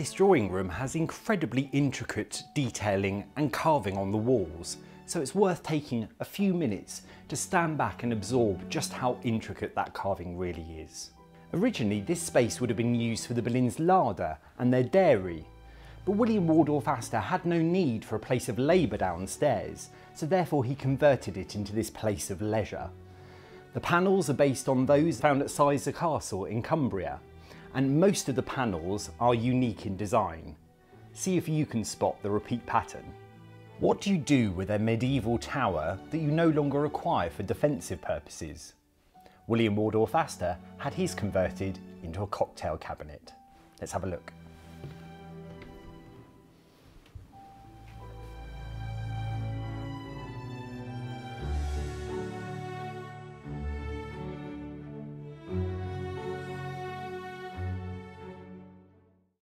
This drawing room has incredibly intricate detailing and carving on the walls, so it's worth taking a few minutes to stand back and absorb just how intricate that carving really is. Originally, this space would have been used for the Boleyns' larder and their dairy, but William Waldorf Astor had no need for a place of labour downstairs, so therefore he converted it into this place of leisure. The panels are based on those found at Sizergh Castle in Cumbria, and most of the panels are unique in design. See if you can spot the repeat pattern. What do you do with a medieval tower that you no longer require for defensive purposes? William Waldorf Astor had his converted into a cocktail cabinet. Let's have a look.